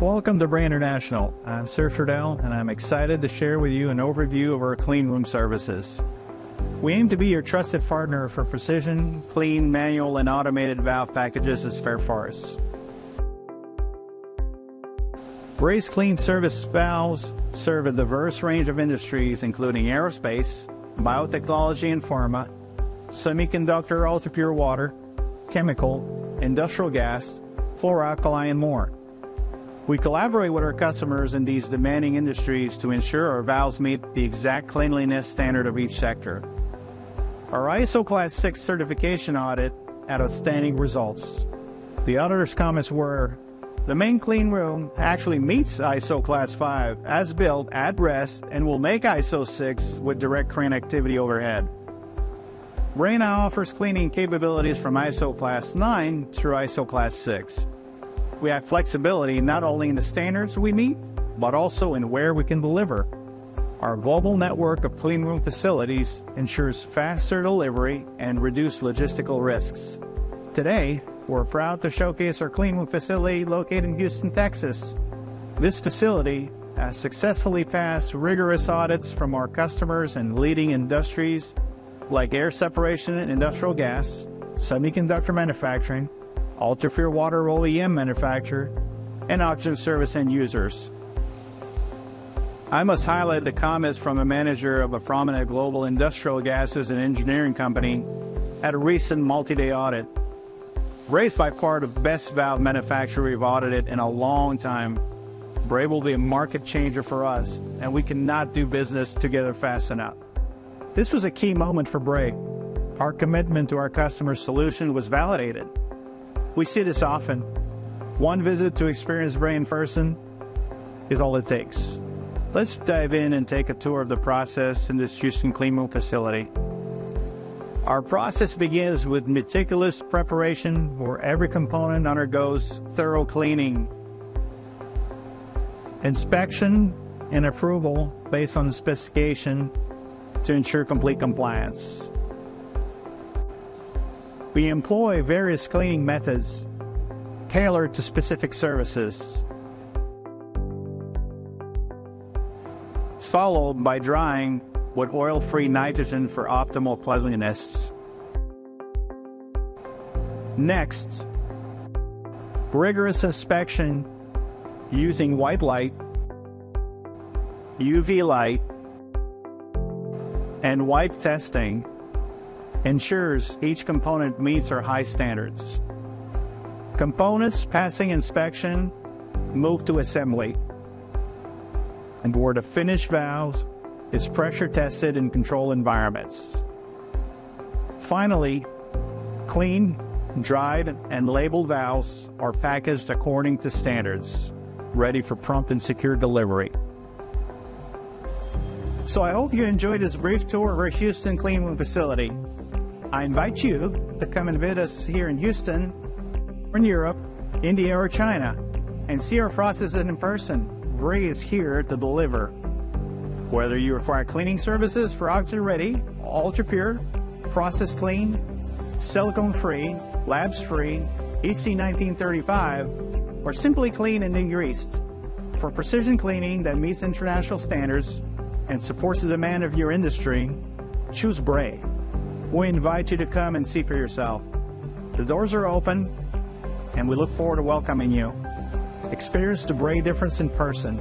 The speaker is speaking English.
Welcome to Bray International. I'm Serge Trudel, and I'm excited to share with you an overview of our clean room services. We aim to be your trusted partner for precision, clean, manual, and automated valve packages spare parts. Bray's Clean Service valves serve a diverse range of industries, including aerospace, biotechnology and pharma, semiconductor ultra-pure water, chemical, industrial gas, chlor-alkali, and more. We collaborate with our customers in these demanding industries to ensure our valves meet the exact cleanliness standard of each sector. Our ISO Class 6 certification audit had outstanding results. The auditor's comments were, the main clean room actually meets ISO Class 5 as built at rest and will make ISO 6 with direct crane activity overhead. Now offers cleaning capabilities from ISO Class 9 through ISO Class 6. We have flexibility not only in the standards we meet, but also in where we can deliver. Our global network of clean room facilities ensures faster delivery and reduced logistical risks. Today, we're proud to showcase our clean room facility located in Houston, Texas. This facility has successfully passed rigorous audits from our customers and leading industries like air separation and industrial gas, semiconductor manufacturing, ultra-pure water OEM manufacturer, and oxygen service end users. I must highlight the comments from a manager of a prominent global industrial gases and engineering company at a recent multi-day audit. Bray's by far the best valve manufacturer we've audited in a long time. Bray will be a market changer for us, and we cannot do business together fast enough. This was a key moment for Bray. Our commitment to our customer's solution was validated. We see this often. One visit to experience Bray in person is all it takes. Let's dive in and take a tour of the process in this Houston clean room facility. Our process begins with meticulous preparation where every component undergoes thorough cleaning, inspection, and approval based on the specification to ensure complete compliance. We employ various cleaning methods tailored to specific services, followed by drying with oil-free nitrogen for optimal cleanliness. Next, rigorous inspection using white light, UV light, and wipe testing ensures each component meets our high standards. Components passing inspection move to assembly, and where the finished valves is pressure tested in control environments. Finally, clean, dried, and labeled valves are packaged according to standards, ready for prompt and secure delivery. So I hope you enjoyed this brief tour of our Houston Cleanroom facility. I invite you to come and visit us here in Houston, or in Europe, India, or China, and see our processes in person. Bray is here to deliver. Whether you require cleaning services for oxygen ready, ultra pure, process clean, silicone free, LABS free, EC 1935, or simply clean and degreased. For precision cleaning that meets international standards and supports the demand of your industry, choose Bray. We invite you to come and see for yourself. The doors are open, and we look forward to welcoming you. Experience the Bray difference in person